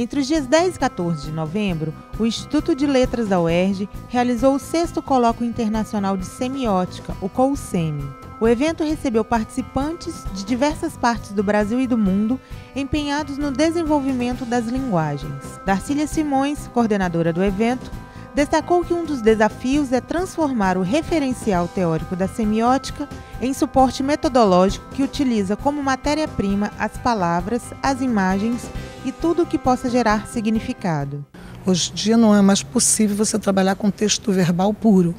Entre os dias 10 e 14 de novembro, o Instituto de Letras da UERJ realizou o sexto Colóquio Internacional de Semiótica, o COUSEMI. O evento recebeu participantes de diversas partes do Brasil e do mundo empenhados no desenvolvimento das linguagens. Darcília Simões, coordenadora do evento, destacou que um dos desafios é transformar o referencial teórico da semiótica em suporte metodológico que utiliza como matéria-prima as palavras, as imagens e tudo o que possa gerar significado. Hoje em dia não é mais possível você trabalhar com texto verbal puro.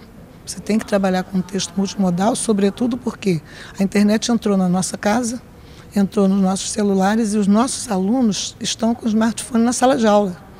Você tem que trabalhar com texto multimodal, sobretudo porque a internet entrou na nossa casa, entrou nos nossos celulares e os nossos alunos estão com o smartphone na sala de aula.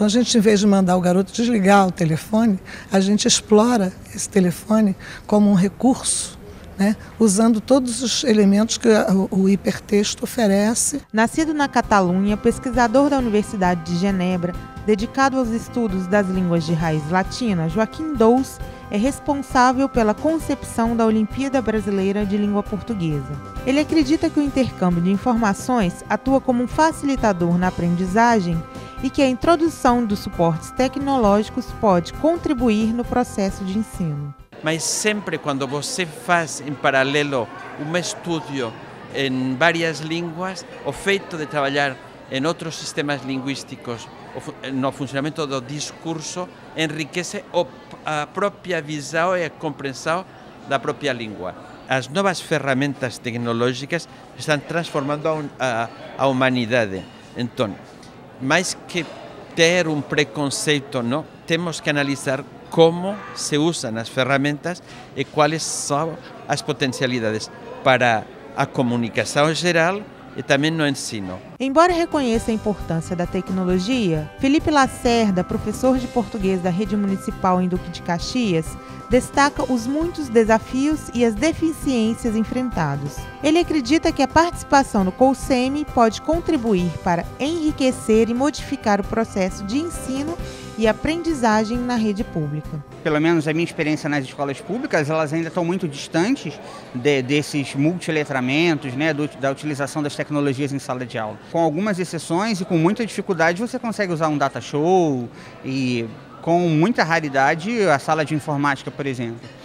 Então a gente, em vez de mandar o garoto desligar o telefone, a gente explora esse telefone como um recurso né, usando todos os elementos que o, hipertexto oferece. Nascido na Catalunha, pesquisador da Universidade de Genebra, dedicado aos estudos das línguas de raiz latina, Joaquim Dous é responsável pela concepção da Olimpíada Brasileira de Língua Portuguesa. Ele acredita que o intercâmbio de informações atua como um facilitador na aprendizagem e que a introdução dos suportes tecnológicos pode contribuir no processo de ensino. Mas sempre quando você faz em paralelo um estudo em várias línguas, o feito de trabalhar em outros sistemas linguísticos, no funcionamento do discurso, enriquece a própria visão e a compreensão da própria língua. As novas ferramentas tecnológicas estão transformando a, a humanidade. Então, mais que ter um preconceito, não, temos que analisar como se usam as ferramentas e quais são as potencialidades para a comunicação geral e também no ensino. Embora reconheça a importância da tecnologia, Felipe Lacerda, professor de português da Rede Municipal em Duque de Caxias, destaca os muitos desafios e as deficiências enfrentados. Ele acredita que a participação no COUSEMI pode contribuir para enriquecer e modificar o processo de ensino e aprendizagem na rede pública. Pelo menos a minha experiência nas escolas públicas, elas ainda estão muito distantes de, desses multiletramentos, né, do, da utilização das tecnologias em sala de aula. Com algumas exceções e com muita dificuldade, você consegue usar um data show e com muita raridade a sala de informática, por exemplo.